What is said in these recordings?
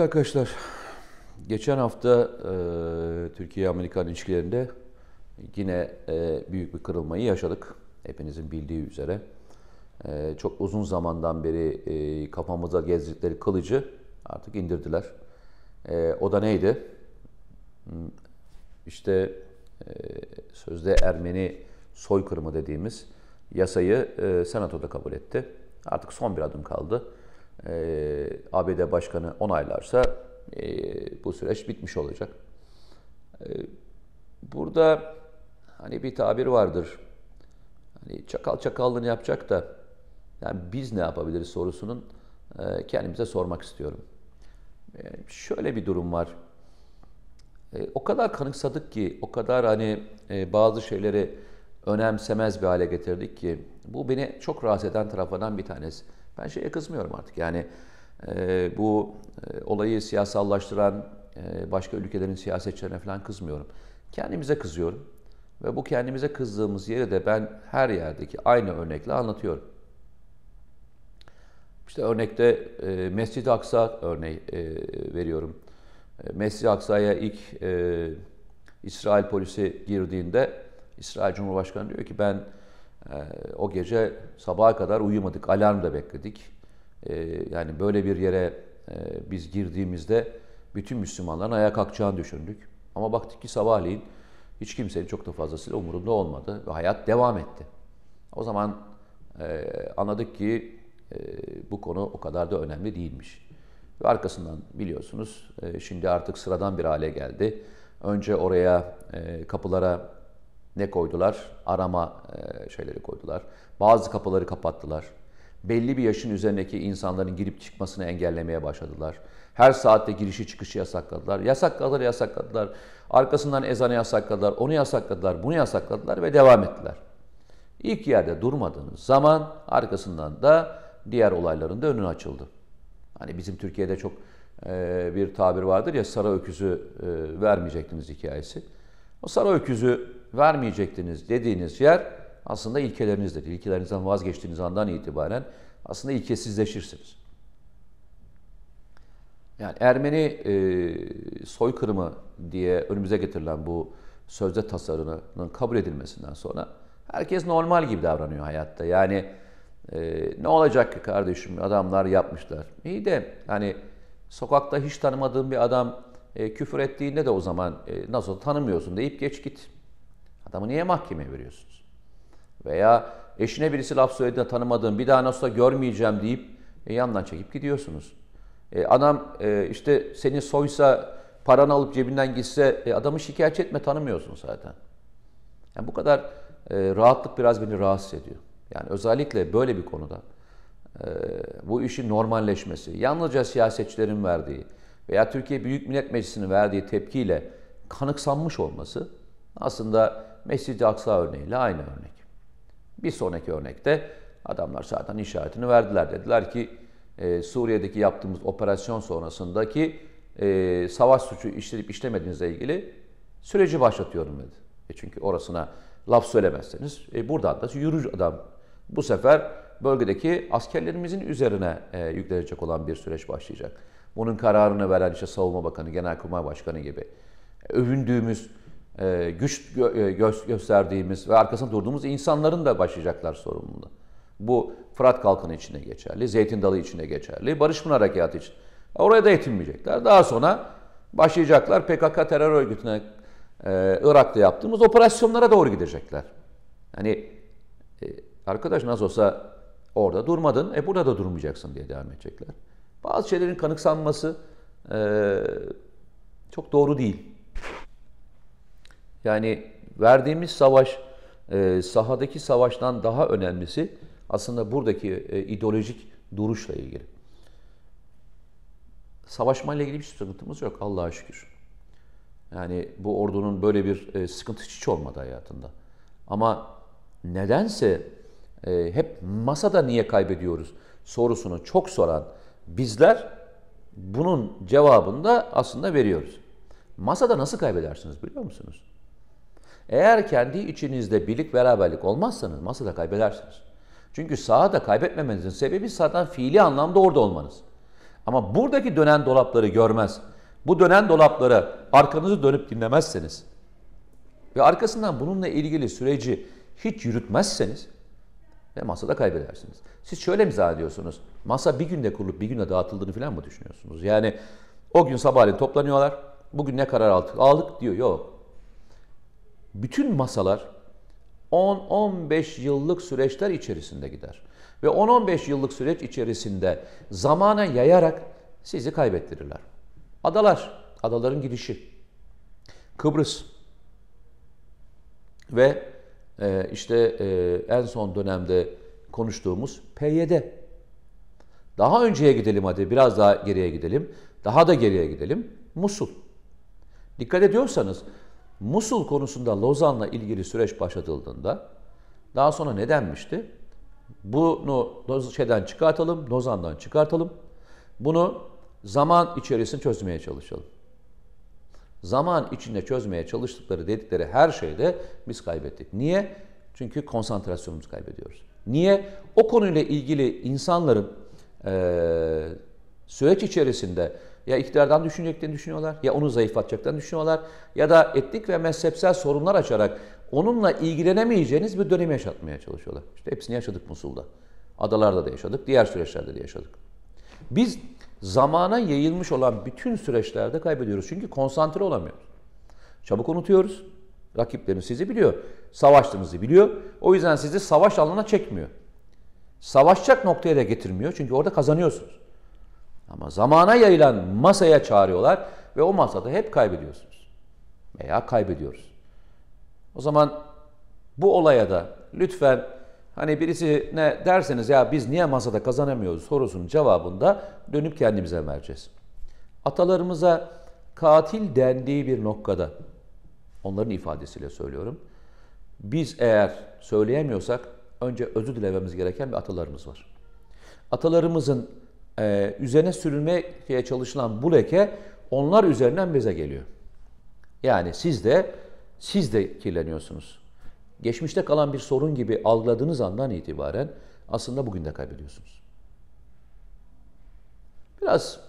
Arkadaşlar, geçen hafta e, Türkiye-Amerikan ilişkilerinde yine e, büyük bir kırılmayı yaşadık. Hepinizin bildiği üzere. E, çok uzun zamandan beri e, kafamıza gezdikleri kılıcı artık indirdiler. E, o da neydi? Hmm, İşte e, sözde Ermeni soykırımı dediğimiz yasayı e, Senato'da kabul etti. Artık son bir adım kaldı. E, ABD Başkanı onaylarsa e, bu süreç bitmiş olacak. E, burada hani bir tabir vardır. Hani çakal çakallığını yapacak da yani biz ne yapabiliriz sorusunun e, kendimize sormak istiyorum. E, şöyle bir durum var. E, o kadar kanıksadık ki, o kadar hani e, bazı şeyleri önemsemez bir hale getirdik ki bu beni çok rahatsız eden tarafından bir tanesi. Ben şeye kızmıyorum artık. Yani e, bu e, olayı siyasallaştıran e, başka ülkelerin siyasetçilerine falan kızmıyorum. Kendimize kızıyorum. Ve bu kendimize kızdığımız yeri de ben her yerdeki aynı örnekle anlatıyorum. İşte örnekte e, Mescid-i Aksa örneği e, veriyorum. E, Mescid-i Aksa'ya ilk e, İsrail polisi girdiğinde İsrail Cumhurbaşkanı diyor ki ben o gece sabaha kadar uyumadık, alarm da bekledik. E, yani böyle bir yere e, biz girdiğimizde bütün Müslümanların ayağa kalkacağını düşündük. Ama baktık ki sabahleyin hiç kimsenin çok da fazlasıyla umurunda olmadı ve hayat devam etti. O zaman e, anladık ki e, bu konu o kadar da önemli değilmiş. Ve arkasından biliyorsunuz şimdi artık sıradan bir hale geldi. Önce oraya kapılara ne koydular? Arama e, şeyleri koydular. Bazı kapıları kapattılar. Belli bir yaşın üzerindeki insanların girip çıkmasını engellemeye başladılar. Her saatte girişi çıkışı yasakladılar. Yasakladılar, yasakladılar. Arkasından ezanı yasakladılar, onu yasakladılar, bunu yasakladılar ve devam ettiler. İlk yerde durmadığınız zaman arkasından da diğer olayların da önü açıldı. Hani bizim Türkiye'de çok e, bir tabir vardır ya sarı öküzü e, vermeyecektiniz hikayesi. O sarı öküzü vermeyecektiniz dediğiniz yer aslında ilkelerinizdir. İlkelerinizden vazgeçtiğiniz andan itibaren aslında ilkesizleşirsiniz. Yani Ermeni e, soykırımı diye önümüze getirilen bu sözde tasarının kabul edilmesinden sonra herkes normal gibi davranıyor hayatta. Yani e, ne olacak ki kardeşim adamlar yapmışlar. İyi de hani sokakta hiç tanımadığın bir adam e, küfür ettiğinde de o zaman e, nasıl tanımıyorsun deyip geç git. Adamı niye mahkemeye veriyorsunuz? Veya eşine birisi laf söylediğinde tanımadığın bir daha nasıl görmeyeceğim deyip e, yandan çekip gidiyorsunuz. E, adam e, işte seni soysa paranı alıp cebinden gitse e, adamı şikayet etme tanımıyorsun zaten. Yani bu kadar e, rahatlık biraz beni rahatsız ediyor. Yani özellikle böyle bir konuda e, bu işin normalleşmesi, yalnızca siyasetçilerin verdiği veya Türkiye Büyük Millet Meclisi'nin verdiği tepkiyle kanıksanmış olması aslında Mescid-i Aksa örneğiyle aynı örnek. Bir sonraki örnekte adamlar zaten işaretini verdiler. Dediler ki e, Suriye'deki yaptığımız operasyon sonrasındaki e, savaş suçu işleyip işlemediğinizle ilgili süreci başlatıyorum dedi. E çünkü orasına laf söylemezseniz e, buradan da yürür adam. Bu sefer bölgedeki askerlerimizin üzerine e, yüklenecek olan bir süreç başlayacak. Bunun kararını veren işte Savunma Bakanı, Genelkurmay Başkanı gibi övündüğümüz, e, güç gö- gö- gösterdiğimiz ve arkasında durduğumuz insanların da başlayacaklar sorumluluğu. Bu Fırat Kalkanı içinde geçerli, Zeytin Dalı içinde geçerli, Barış Pınar Harekatı için. Oraya da yetinmeyecekler. Daha sonra başlayacaklar PKK terör örgütüne e, Irak'ta yaptığımız operasyonlara doğru gidecekler. Yani e, arkadaş nasıl olsa orada durmadın, e burada da durmayacaksın diye devam edecekler. Bazı şeylerin kanıksanması e, çok doğru değil. Yani verdiğimiz savaş, e, sahadaki savaştan daha önemlisi aslında buradaki e, ideolojik duruşla ilgili. Savaşmayla ilgili bir sıkıntımız yok Allah'a şükür. Yani bu ordunun böyle bir e, sıkıntı hiç olmadı hayatında. Ama nedense hep masada niye kaybediyoruz sorusunu çok soran bizler bunun cevabını da aslında veriyoruz. Masada nasıl kaybedersiniz biliyor musunuz? Eğer kendi içinizde birlik beraberlik olmazsanız masada kaybedersiniz. Çünkü sahada kaybetmemenizin sebebi zaten fiili anlamda orada olmanız. Ama buradaki dönen dolapları görmez. Bu dönen dolaplara arkanızı dönüp dinlemezseniz ve arkasından bununla ilgili süreci hiç yürütmezseniz ve masada kaybedersiniz. Siz şöyle mi zannediyorsunuz? Masa bir günde kurulup bir günde dağıtıldığını falan mı düşünüyorsunuz? Yani o gün sabahleyin toplanıyorlar. Bugün ne karar aldık? Aldık diyor. Yok. Bütün masalar 10-15 yıllık süreçler içerisinde gider. Ve 10-15 yıllık süreç içerisinde zamana yayarak sizi kaybettirirler. Adalar, adaların gidişi. Kıbrıs ve e, işte e, en son dönemde konuştuğumuz PYD. Daha önceye gidelim hadi biraz daha geriye gidelim. Daha da geriye gidelim. Musul. Dikkat ediyorsanız Musul konusunda Lozan'la ilgili süreç başlatıldığında daha sonra ne denmişti? Bunu şeyden çıkartalım, Lozan'dan çıkartalım. Bunu zaman içerisinde çözmeye çalışalım. Zaman içinde çözmeye çalıştıkları dedikleri her şeyde biz kaybettik. Niye? Çünkü konsantrasyonumuzu kaybediyoruz. Niye? O konuyla ilgili insanların e, süreç içerisinde ya iktidardan düşüneceklerini düşünüyorlar, ya onu zayıflatacaklarını düşünüyorlar, ya da etnik ve mezhepsel sorunlar açarak onunla ilgilenemeyeceğiniz bir dönemi yaşatmaya çalışıyorlar. İşte hepsini yaşadık Musul'da. Adalarda da yaşadık, diğer süreçlerde de yaşadık. Biz zamana yayılmış olan bütün süreçlerde kaybediyoruz. Çünkü konsantre olamıyoruz. Çabuk unutuyoruz. Rakipleriniz sizi biliyor. Savaştığınızı biliyor. O yüzden sizi savaş alanına çekmiyor. Savaşacak noktaya da getirmiyor. Çünkü orada kazanıyorsunuz. Ama zamana yayılan masaya çağırıyorlar ve o masada hep kaybediyorsunuz. Veya kaybediyoruz. O zaman bu olaya da lütfen hani birisi ne derseniz ya biz niye masada kazanamıyoruz sorusunun cevabında dönüp kendimize vereceğiz. Atalarımıza katil dendiği bir noktada onların ifadesiyle söylüyorum. Biz eğer söyleyemiyorsak önce özür dilememiz gereken bir atalarımız var. Atalarımızın e, üzerine sürülmeye çalışılan bu leke onlar üzerinden bize geliyor. Yani siz de siz de kirleniyorsunuz. Geçmişte kalan bir sorun gibi algıladığınız andan itibaren aslında bugün de kaybediyorsunuz. Biraz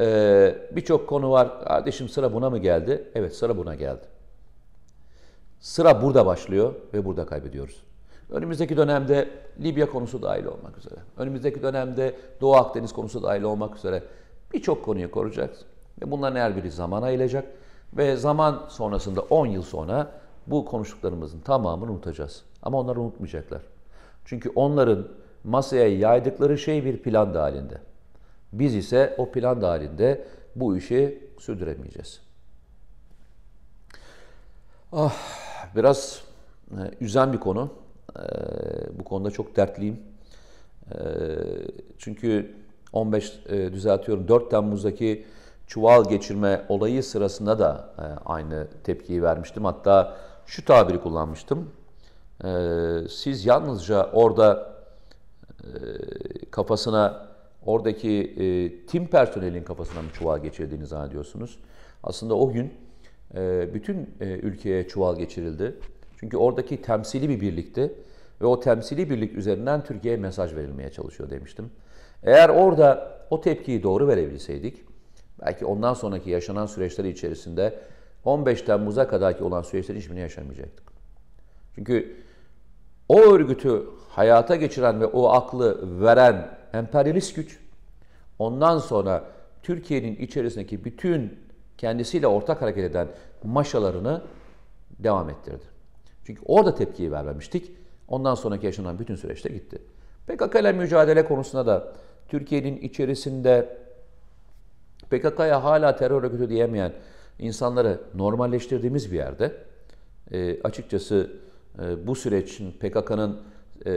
e, birçok konu var. Kardeşim sıra buna mı geldi? Evet sıra buna geldi. Sıra burada başlıyor ve burada kaybediyoruz. Önümüzdeki dönemde Libya konusu dahil olmak üzere, önümüzdeki dönemde Doğu Akdeniz konusu dahil olmak üzere birçok konuyu koruyacağız. Ve bunların her biri zaman ayılacak ve zaman sonrasında 10 yıl sonra bu konuştuklarımızın tamamını unutacağız. Ama onlar unutmayacaklar. Çünkü onların masaya yaydıkları şey bir plan dahilinde. Biz ise o plan dahilinde bu işi sürdüremeyeceğiz. Ah, biraz e, üzen bir konu. E, bu konuda çok dertliyim. E, çünkü 15 e, düzeltiyorum 4 Temmuz'daki çuval geçirme olayı sırasında da e, aynı tepkiyi vermiştim. Hatta şu tabiri kullanmıştım. E, siz yalnızca orada e, kafasına oradaki e, tim personelin kafasına mı çuval geçirdiğini zannediyorsunuz? Aslında o gün e, bütün e, ülkeye çuval geçirildi. Çünkü oradaki temsili bir birlikti ve o temsili birlik üzerinden Türkiye'ye mesaj verilmeye çalışıyor demiştim. Eğer orada o tepkiyi doğru verebilseydik, belki ondan sonraki yaşanan süreçler içerisinde 15 Temmuz'a kadarki olan süreçleri hiçbirini yaşamayacaktık. Çünkü o örgütü hayata geçiren ve o aklı veren emperyalist güç, ondan sonra Türkiye'nin içerisindeki bütün kendisiyle ortak hareket eden maşalarını devam ettirdi. Çünkü orada tepkiyi vermemiştik. Ondan sonraki yaşanan bütün süreçte gitti. PKK ile mücadele konusunda da Türkiye'nin içerisinde PKK'ya hala terör örgütü diyemeyen insanları normalleştirdiğimiz bir yerde e, açıkçası e, bu sürecin PKK'nın e,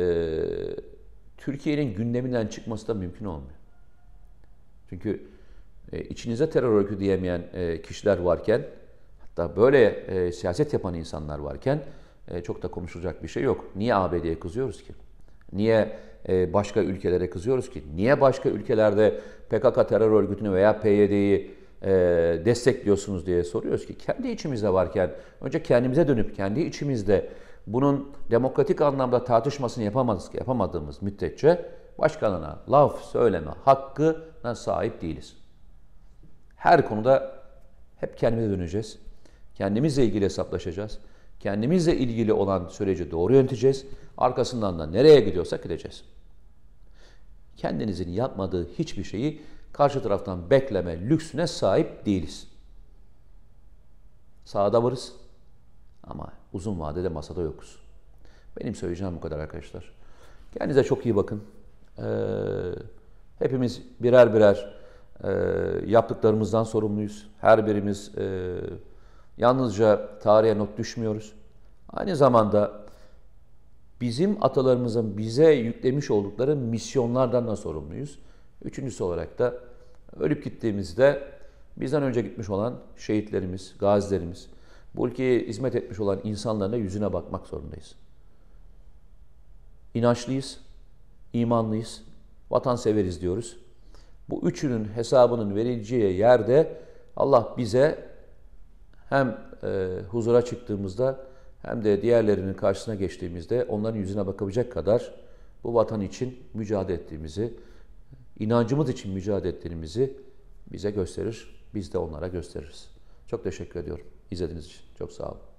Türkiye'nin gündeminden çıkması da mümkün olmuyor. Çünkü e, içinize terör örgütü diyemeyen e, kişiler varken hatta böyle e, siyaset yapan insanlar varken e, çok da konuşulacak bir şey yok. Niye ABD'ye kızıyoruz ki? Niye e, başka ülkelere kızıyoruz ki? Niye başka ülkelerde PKK terör örgütünü veya PYD'yi e, destekliyorsunuz diye soruyoruz ki kendi içimizde varken önce kendimize dönüp kendi içimizde bunun demokratik anlamda tartışmasını yapamazız, yapamadığımız müddetçe başkalarına laf söyleme hakkına sahip değiliz. Her konuda hep kendimize döneceğiz. Kendimizle ilgili hesaplaşacağız. Kendimizle ilgili olan süreci doğru yöneteceğiz. Arkasından da nereye gidiyorsak gideceğiz. Kendinizin yapmadığı hiçbir şeyi karşı taraftan bekleme lüksüne sahip değiliz. Sağda varız ama uzun vadede masada yokuz. Benim söyleyeceğim bu kadar arkadaşlar. Kendinize çok iyi bakın. Ee, hepimiz birer birer e, yaptıklarımızdan sorumluyuz. Her birimiz e, yalnızca tarihe not düşmüyoruz. Aynı zamanda bizim atalarımızın bize yüklemiş oldukları misyonlardan da sorumluyuz. Üçüncüsü olarak da ölüp gittiğimizde bizden önce gitmiş olan şehitlerimiz, gazilerimiz, bu ülkeye hizmet etmiş olan insanların da yüzüne bakmak zorundayız. İnançlıyız, imanlıyız, vatanseveriz diyoruz. Bu üçünün hesabının verileceği yerde Allah bize hem e, huzura çıktığımızda hem de diğerlerinin karşısına geçtiğimizde onların yüzüne bakabilecek kadar bu vatan için mücadele ettiğimizi, inancımız için mücadele ettiğimizi bize gösterir. Biz de onlara gösteririz. Çok teşekkür ediyorum izlediğiniz için. Çok sağ olun.